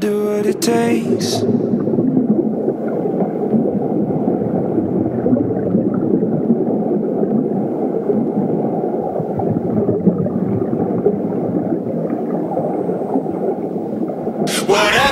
do what it takes. Whatever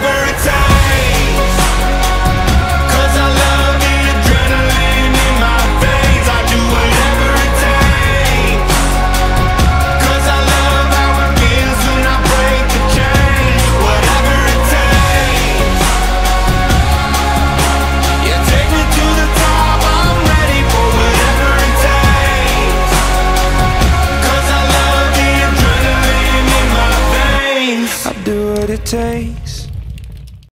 do what it takes